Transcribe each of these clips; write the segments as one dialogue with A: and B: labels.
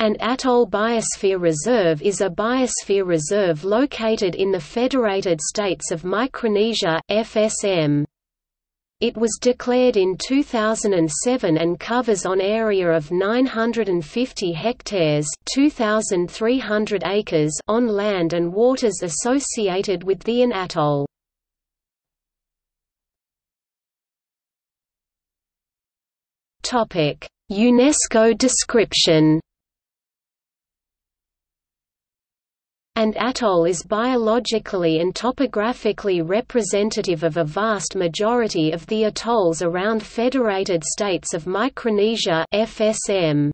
A: And Atoll Biosphere Reserve is a biosphere reserve located in the Federated States of Micronesia FSM. It was declared in 2007 and covers an area of 950 hectares 2,300 acres on land and waters associated with the And Atoll. UNESCO description and atoll is biologically and topographically representative of a vast majority of the atolls around Federated States of Micronesia FSM.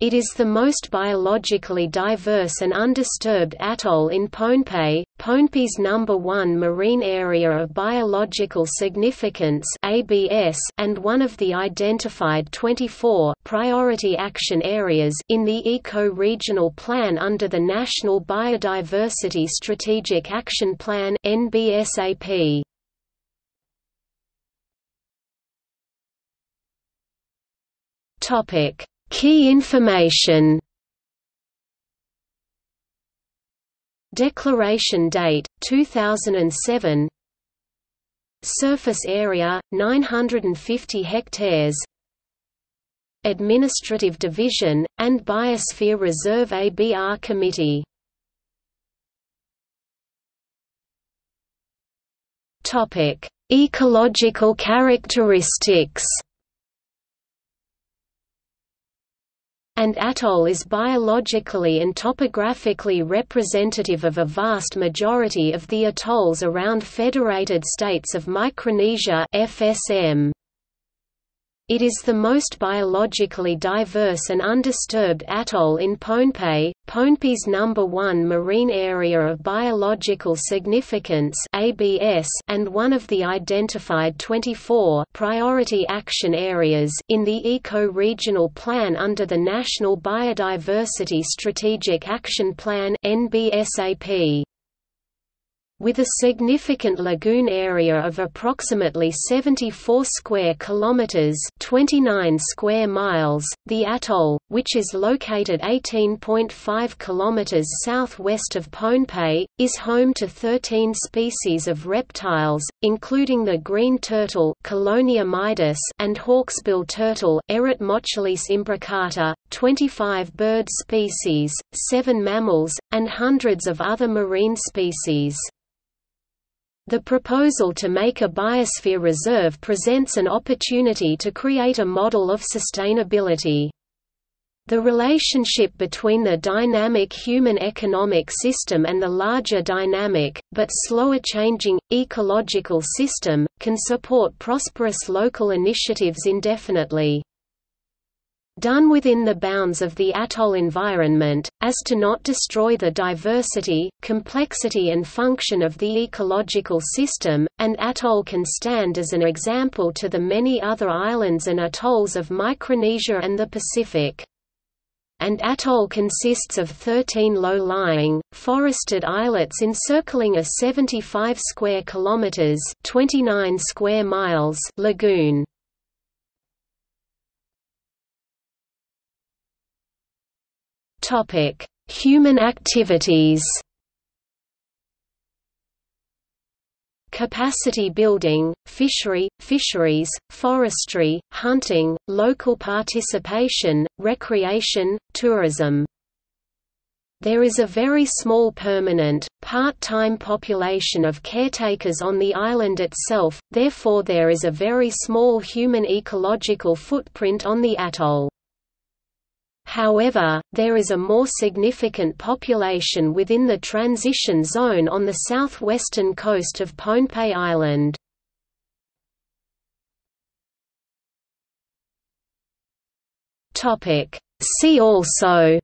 A: It is the most biologically diverse and undisturbed atoll in Pohnpei, Pohnpei's number one marine area of biological significance (ABS) and one of the identified 24 priority action areas in the Eco-Regional Plan under the National Biodiversity Strategic Action Plan (NBSAP). Topic Key information. Declaration date 2007 Surface area 950 hectares. Administrative Division and Biosphere Reserve ABR Committee. Topic Ecological characteristics and atoll is biologically and topographically representative of a vast majority of the atolls around Federated States of Micronesia FSM. It is the most biologically diverse and undisturbed atoll in Pohnpei, Pohnpei's number one marine area of biological significance (ABS) and one of the identified 24 priority action areas in the Eco-Regional Plan under the National Biodiversity Strategic Action Plan (NBSAP). With a significant lagoon area of approximately 74 square kilometers, 29 square miles, the atoll, which is located 18.5 kilometers southwest of Pohnpei, is home to 13 species of reptiles, including the green turtle Chelonia mydas and hawksbill turtle Eretmochelys imbricata, 25 bird species, 7 mammals, and hundreds of other marine species. The proposal to make a biosphere reserve presents an opportunity to create a model of sustainability. The relationship between the dynamic human economic system and the larger dynamic, but slower changing, ecological system, can support prosperous local initiatives indefinitely done within the bounds of the atoll environment, as to not destroy the diversity, complexity and function of the ecological system, and atoll can stand as an example to the many other islands and atolls of Micronesia and the Pacific and atoll consists of 13 low-lying, forested islets encircling a 75 square kilometers (29 square miles) lagoon. Topic: Human activities. Capacity building, fishery, fisheries, forestry, hunting, local participation, recreation, tourism. There is a very small permanent, part-time population of caretakers on the island itself, therefore there is a very small human ecological footprint on the atoll. However, there is a more significant population within the transition zone on the southwestern coast of Pohnpei Island. See also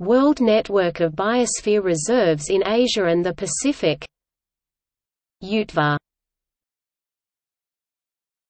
A: World Network of Biosphere Reserves in Asia and the Pacific UTVA